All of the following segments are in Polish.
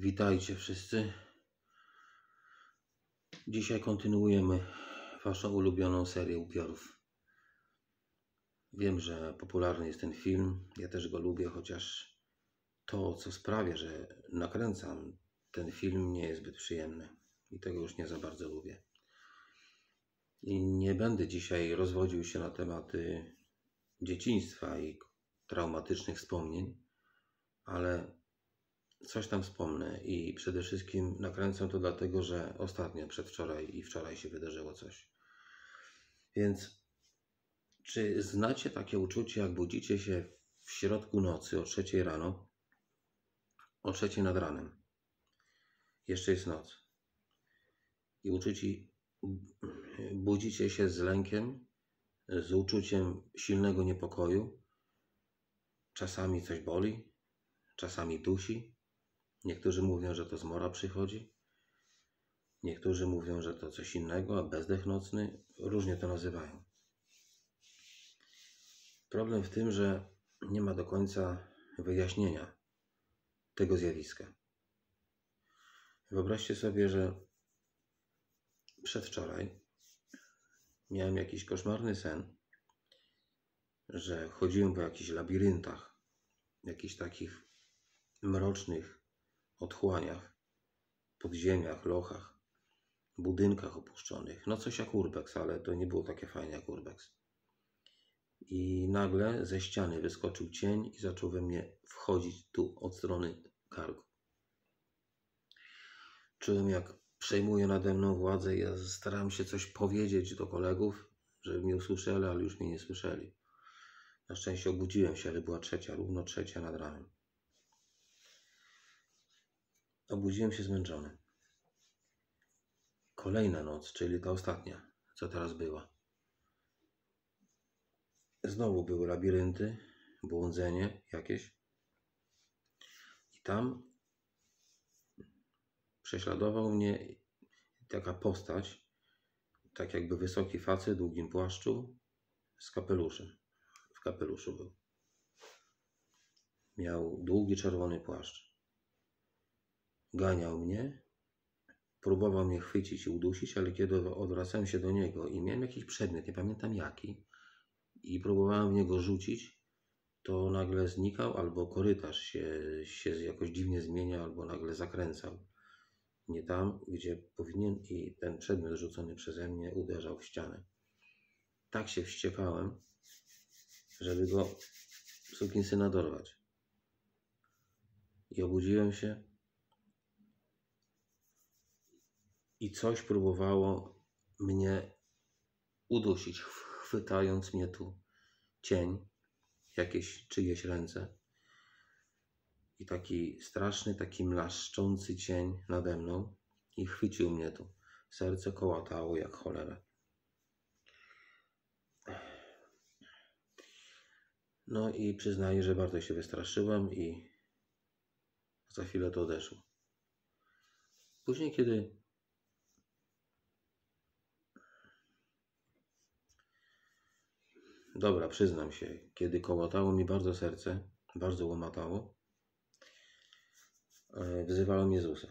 Witajcie wszyscy. Dzisiaj kontynuujemy Waszą ulubioną serię upiorów. Wiem, że popularny jest ten film. Ja też go lubię, chociaż to, co sprawia, że nakręcam ten film, nie jest zbyt przyjemne. I tego już nie za bardzo lubię. I nie będę dzisiaj rozwodził się na tematy dzieciństwa i traumatycznych wspomnień, ale coś tam wspomnę i przede wszystkim nakręcam to dlatego, że ostatnio, przedwczoraj i wczoraj się wydarzyło coś. Więc czy znacie takie uczucie, jak budzicie się w środku nocy o trzeciej rano, o trzeciej nad ranem? Jeszcze jest noc. I uczuci, budzicie się z lękiem, z uczuciem silnego niepokoju. Czasami coś boli, czasami dusi, Niektórzy mówią, że to zmora przychodzi. Niektórzy mówią, że to coś innego, a bezdech nocny. Różnie to nazywają. Problem w tym, że nie ma do końca wyjaśnienia tego zjawiska. Wyobraźcie sobie, że przedwczoraj miałem jakiś koszmarny sen, że chodziłem po jakichś labiryntach, jakichś takich mrocznych otchłaniach, podziemiach, lochach, budynkach opuszczonych. No coś jak urbex, ale to nie było takie fajne jak urbex. I nagle ze ściany wyskoczył cień i zaczął we mnie wchodzić tu od strony karku. Czułem, jak przejmuje nade mną władzę ja starałem się coś powiedzieć do kolegów, żeby mnie usłyszeli, ale już mnie nie słyszeli. Na szczęście obudziłem się, ale była trzecia, równo trzecia nad ranem. Obudziłem się zmęczony. Kolejna noc, czyli ta ostatnia, co teraz była. Znowu były labirynty, błądzenie jakieś. I tam prześladował mnie taka postać, tak jakby wysoki facet w długim płaszczu z kapeluszem. W kapeluszu był. Miał długi czerwony płaszcz. Ganiał mnie, próbował mnie chwycić i udusić, ale kiedy odwracałem się do niego i miałem jakiś przedmiot, nie pamiętam jaki, i próbowałem w niego rzucić, to nagle znikał, albo korytarz się, się jakoś dziwnie zmieniał, albo nagle zakręcał. Nie tam, gdzie powinien, i ten przedmiot rzucony przeze mnie uderzał w ścianę. Tak się wściekałem, żeby go sukinsyna dorwać. I obudziłem się i coś próbowało mnie udusić, chwytając mnie tu cień, jakieś czyjeś ręce. I taki straszny, taki mlaszczący cień nade mną i chwycił mnie tu. Serce kołatało jak cholera. No i przyznaję, że bardzo się wystraszyłem i za chwilę to odeszło. Później, kiedy Dobra, przyznam się, kiedy kołatało mi bardzo serce, bardzo łomatało, e, wzywałem Jezusa,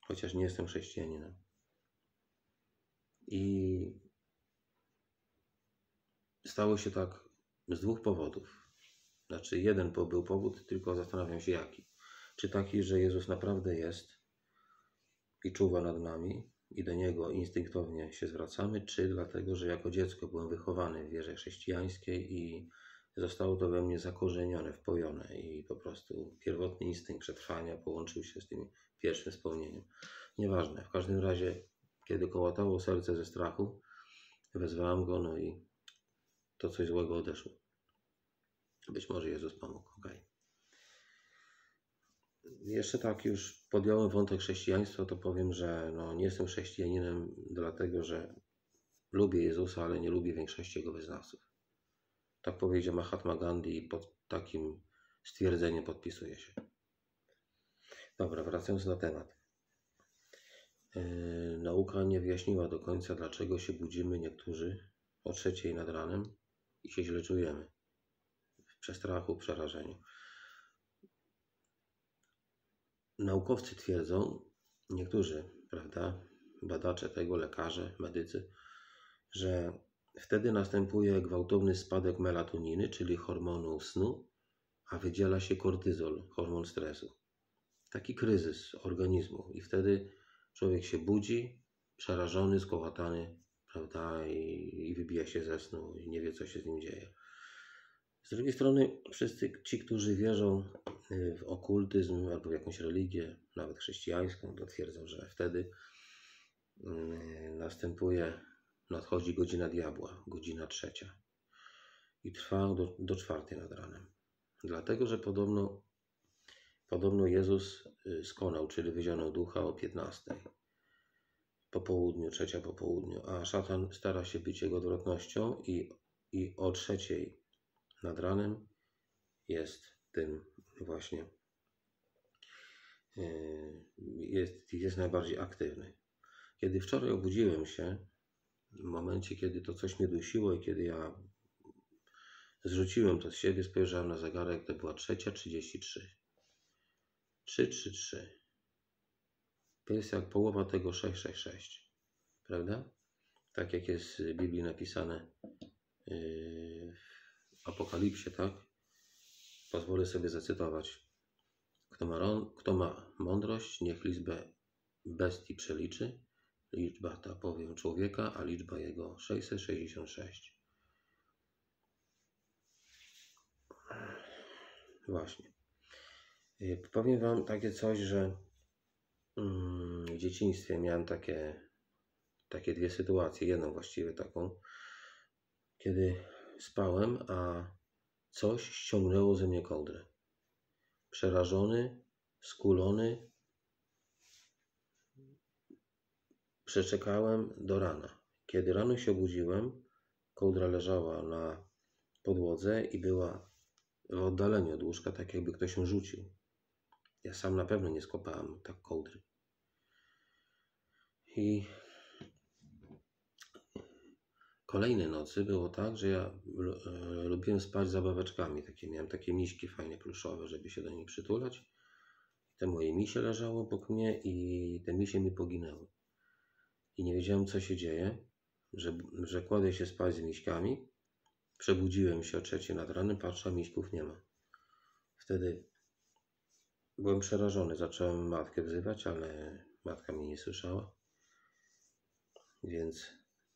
chociaż nie jestem chrześcijaninem. I stało się tak z dwóch powodów. Znaczy, jeden był powód, tylko zastanawiam się jaki. Czy taki, że Jezus naprawdę jest i czuwa nad nami, i do niego instynktownie się zwracamy, czy dlatego, że jako dziecko byłem wychowany w wierze chrześcijańskiej i zostało to we mnie zakorzenione, wpojone i po prostu pierwotny instynkt przetrwania połączył się z tym pierwszym wspomnieniem. Nieważne, w każdym razie, kiedy kołatało serce ze strachu, wezwałem go, no i to coś złego odeszło. Być może Jezus pomógł. Okay jeszcze tak już podjąłem wątek chrześcijaństwa, to powiem, że no, nie jestem chrześcijaninem dlatego, że lubię Jezusa, ale nie lubię większości jego wyznawców. Tak powiedział Mahatma Gandhi i pod takim stwierdzeniem podpisuję się. Dobra, wracając na temat. Yy, nauka nie wyjaśniła do końca, dlaczego się budzimy niektórzy o trzeciej nad ranem i się źle czujemy. W przestrachu, przerażeniu. Naukowcy twierdzą, niektórzy, prawda, badacze tego, lekarze, medycy, że wtedy następuje gwałtowny spadek melatoniny, czyli hormonu snu, a wydziela się kortyzol, hormon stresu. Taki kryzys organizmu i wtedy człowiek się budzi, przerażony, skołatany, prawda, i, i wybija się ze snu i nie wie, co się z nim dzieje. Z drugiej strony, wszyscy ci, którzy wierzą w okultyzm albo w jakąś religię, nawet chrześcijańską, to twierdzą, że wtedy y, następuje, nadchodzi godzina diabła, godzina trzecia. I trwa do, do czwartej nad ranem. Dlatego, że podobno, podobno Jezus y, skonał, czyli wyzionął ducha o 15 po południu, trzecia po południu, a szatan stara się być jego odwrotnością i, i o trzeciej nad ranem jest tym właśnie yy, jest, jest najbardziej aktywny. Kiedy wczoraj obudziłem się, w momencie, kiedy to coś mnie dusiło i kiedy ja zrzuciłem to z siebie, spojrzałem na zegarek, to była trzecia 33. 3, 3, 3. To jest jak połowa tego 666. Prawda? Tak jak jest w Biblii napisane yy, w Apokalipsie, tak? Pozwolę sobie zacytować. Kto ma, kto ma mądrość, niech liczbę bestii przeliczy. Liczba ta powiem człowieka, a liczba jego 666. Właśnie. Yy, powiem Wam takie coś, że mm, w dzieciństwie miałem takie, takie dwie sytuacje. Jedną właściwie taką, kiedy spałem, a coś ściągnęło ze mnie kołdrę. Przerażony, skulony, przeczekałem do rana. Kiedy rano się obudziłem, kołdra leżała na podłodze i była w oddaleniu od łóżka, tak jakby ktoś ją rzucił. Ja sam na pewno nie skopałem tak kołdry. I kolejnej nocy było tak, że ja e, lubiłem spać zabaweczkami. Takie, miałem takie miśki fajnie pluszowe, żeby się do nich przytulać. Te moje misie leżało obok mnie i te misie mi poginęły. I nie wiedziałem, co się dzieje, że, że kładę się spać z miśkami. Przebudziłem się o trzeciej nad ranem, patrzę, a miśków nie ma. Wtedy byłem przerażony. Zacząłem matkę wzywać, ale matka mnie nie słyszała. Więc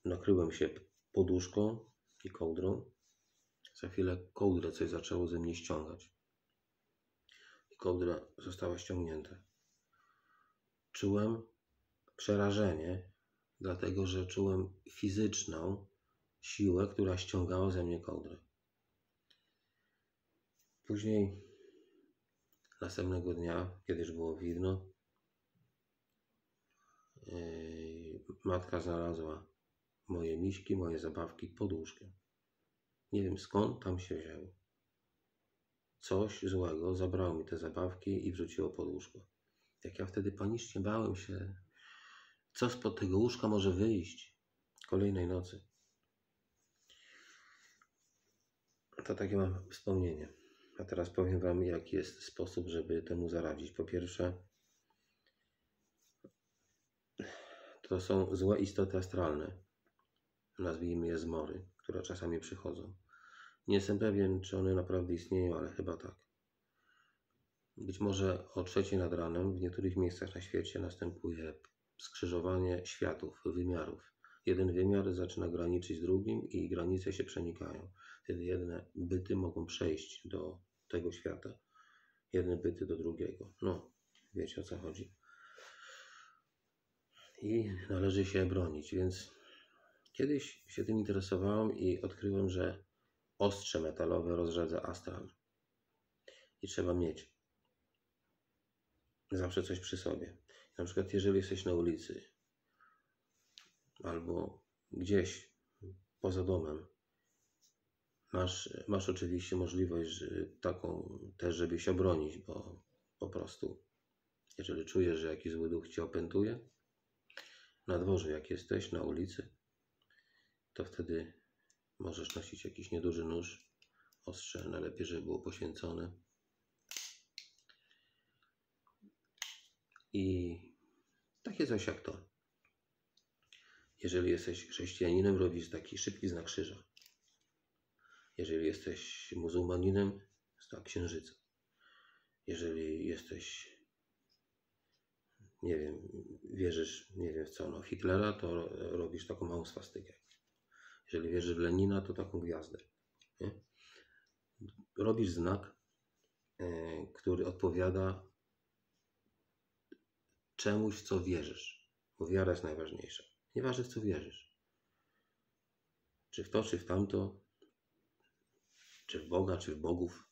nakryłem się poduszką i kołdrą. Za chwilę kołdrę coś zaczęło ze mnie ściągać. I kołdra została ściągnięta. Czułem przerażenie, dlatego że czułem fizyczną siłę, która ściągała ze mnie kołdrę. Później, następnego dnia, kiedy już było widno, yy, matka znalazła moje miśki, moje zabawki pod łóżkiem. Nie wiem skąd tam się wzięły. Coś złego zabrało mi te zabawki i wrzuciło pod łóżko. Jak ja wtedy panicznie bałem się, co spod tego łóżka może wyjść kolejnej nocy. To takie mam wspomnienie. A teraz powiem Wam, jaki jest sposób, żeby temu zaradzić. Po pierwsze, to są złe istoty astralne nazwijmy je zmory, które czasami przychodzą. Nie jestem pewien, czy one naprawdę istnieją, ale chyba tak. Być może o trzeciej nad ranem w niektórych miejscach na świecie następuje skrzyżowanie światów, wymiarów. Jeden wymiar zaczyna graniczyć z drugim i granice się przenikają. Wtedy jedne byty mogą przejść do tego świata, jedne byty do drugiego. No, wiecie o co chodzi. I należy się bronić, więc Kiedyś się tym interesowałem i odkryłem, że ostrze metalowe rozrzedza astral. I trzeba mieć zawsze coś przy sobie. Na przykład, jeżeli jesteś na ulicy albo gdzieś poza domem, masz, masz oczywiście możliwość taką też, żeby się obronić, bo po prostu, jeżeli czujesz, że jakiś zły duch cię opętuje, na dworze, jak jesteś, na ulicy, to wtedy możesz nosić jakiś nieduży nóż, ostrze, najlepiej, żeby było poświęcone. I takie coś jak to. Jeżeli jesteś chrześcijaninem, robisz taki szybki znak krzyża. Jeżeli jesteś muzułmaninem, znak księżyca. Jeżeli jesteś, nie wiem, wierzysz, nie wiem w co, no, Hitlera, to robisz taką małą swastykę. Jeżeli wierzysz w Lenina, to taką gwiazdę. Nie? Robisz znak, e, który odpowiada czemuś, w co wierzysz. Bo wiara jest najważniejsza. Nieważne, w co wierzysz. Czy w to, czy w tamto, czy w Boga, czy w bogów.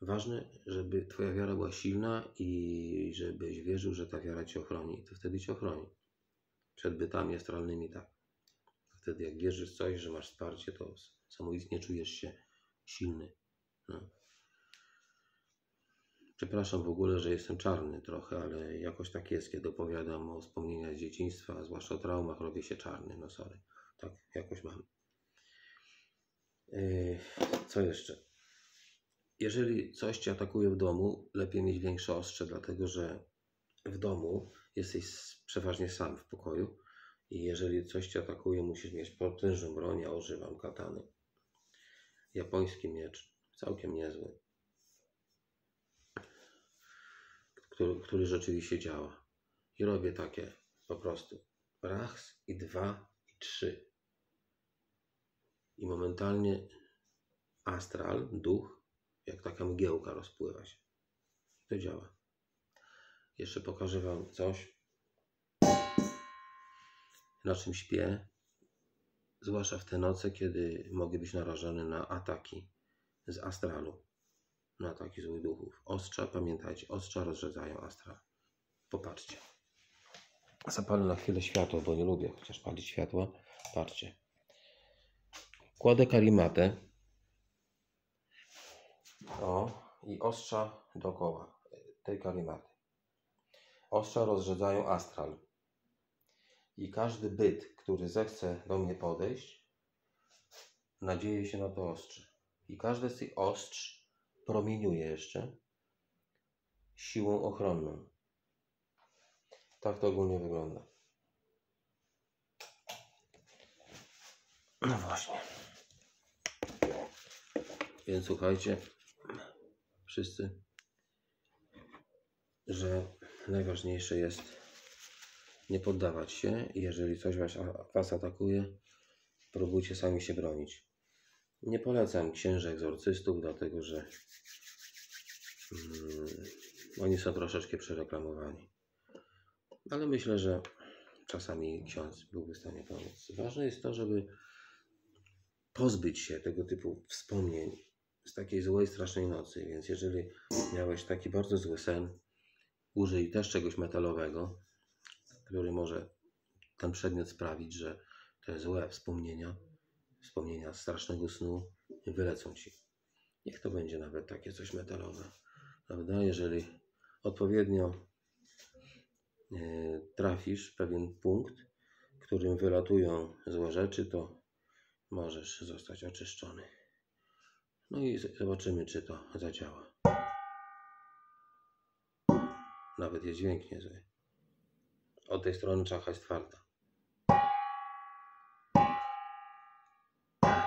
Ważne, żeby Twoja wiara była silna i żebyś wierzył, że ta wiara Cię ochroni. To wtedy Cię ochroni. Przed bytami astralnymi tak. Wtedy jak wierzysz w coś, że masz wsparcie, to samoistnie czujesz się silny. No. Przepraszam w ogóle, że jestem czarny trochę, ale jakoś tak jest, kiedy opowiadam o wspomnieniach z dzieciństwa, a zwłaszcza o traumach, robię się czarny. No sorry. Tak, jakoś mam. Yy, co jeszcze? Jeżeli coś cię atakuje w domu, lepiej mieć większe ostrze, dlatego że w domu jesteś przeważnie sam w pokoju i jeżeli coś cię atakuje, musisz mieć potężną broń. Ja używam katany. Japoński miecz, całkiem niezły, który, który rzeczywiście działa. I robię takie po prostu raz i dwa i trzy. I momentalnie astral, duch, jak taka mgiełka rozpływa się. To działa. Jeszcze pokażę Wam coś, na czym śpię, zwłaszcza w te noce, kiedy mogę być narażony na ataki z astralu, na ataki złych duchów. Ostrza, pamiętajcie, ostrza rozrzedzają astral. Popatrzcie. Zapalę na chwilę światło, bo nie lubię chociaż palić światło. Patrzcie. Kładę karimatę. O, i ostrza dookoła tej karimaty. Ostrza rozrzedzają astral. I każdy byt, który zechce do mnie podejść, nadzieje się na to ostrze. I każdy z tych ostrz promieniuje jeszcze siłą ochronną. Tak to ogólnie wygląda. No właśnie. Więc słuchajcie, wszyscy, że najważniejsze jest nie poddawać się jeżeli coś was, was atakuje, próbujcie sami się bronić. Nie polecam księży egzorcystów, dlatego że mm, oni są troszeczkę przereklamowani. Ale myślę, że czasami ksiądz byłby w stanie pomóc. Ważne jest to, żeby pozbyć się tego typu wspomnień z takiej złej, strasznej nocy. Więc jeżeli miałeś taki bardzo zły sen, użyj też czegoś metalowego, który może ten przedmiot sprawić, że te złe wspomnienia, wspomnienia strasznego snu wylecą ci. Niech to będzie nawet takie coś metalowe. Prawda? Jeżeli odpowiednio e, trafisz pewien punkt, którym wylatują złe rzeczy, to możesz zostać oczyszczony. No i zobaczymy, czy to zadziała. Nawet jest dźwięk niezły. Od tej strony czacha jest twarda.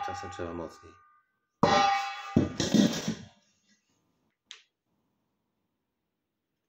Czasem trzeba mocniej.